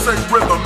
Say rhythm